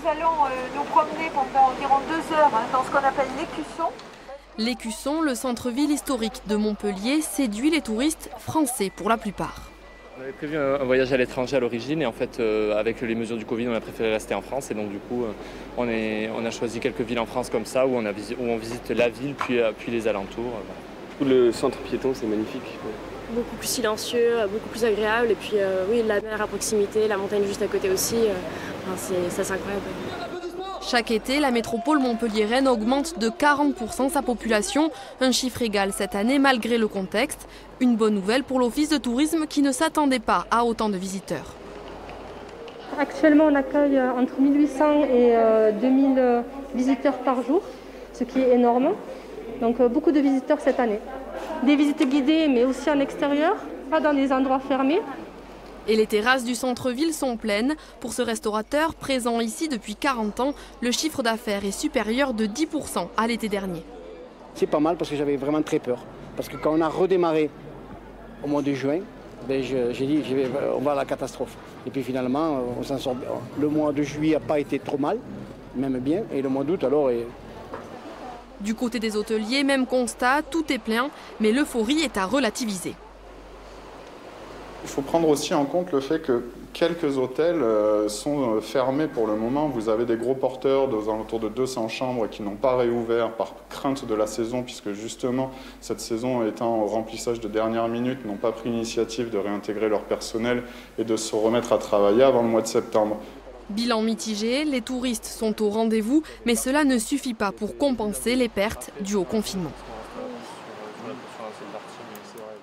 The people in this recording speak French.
nous allons euh, nous promener pendant environ deux heures hein, dans ce qu'on appelle l'écusson. L'écusson, le centre-ville historique de Montpellier, séduit les touristes français pour la plupart. On avait prévu un voyage à l'étranger à l'origine et en fait euh, avec les mesures du Covid on a préféré rester en France et donc du coup euh, on, est, on a choisi quelques villes en France comme ça où on, a, où on visite la ville puis, puis les alentours. Le centre piéton c'est magnifique. Beaucoup plus silencieux, beaucoup plus agréable et puis oui la mer à proximité, la montagne juste à côté aussi, enfin, c'est incroyable. Chaque été, la métropole montpelliéraine augmente de 40% sa population, un chiffre égal cette année malgré le contexte. Une bonne nouvelle pour l'Office de tourisme qui ne s'attendait pas à autant de visiteurs. Actuellement, on accueille euh, entre 1800 et 2000 euh, euh, visiteurs par jour, ce qui est énorme. Donc beaucoup de visiteurs cette année. Des visites guidées, mais aussi en extérieur, pas dans des endroits fermés. Et les terrasses du centre-ville sont pleines. Pour ce restaurateur, présent ici depuis 40 ans, le chiffre d'affaires est supérieur de 10% à l'été dernier. C'est pas mal parce que j'avais vraiment très peur. Parce que quand on a redémarré au mois de juin, ben j'ai dit on va à la catastrophe. Et puis finalement, on s'en sort. Le mois de juillet n'a pas été trop mal, même bien. Et le mois d'août, alors. Du côté des hôteliers, même constat, tout est plein, mais l'euphorie est à relativiser. Il faut prendre aussi en compte le fait que quelques hôtels euh, sont euh, fermés pour le moment. Vous avez des gros porteurs aux alentours de 200 chambres qui n'ont pas réouvert par crainte de la saison, puisque justement, cette saison étant au remplissage de dernière minute, n'ont pas pris l'initiative de réintégrer leur personnel et de se remettre à travailler avant le mois de septembre. Bilan mitigé, les touristes sont au rendez-vous, mais cela ne suffit pas pour compenser les pertes dues au confinement.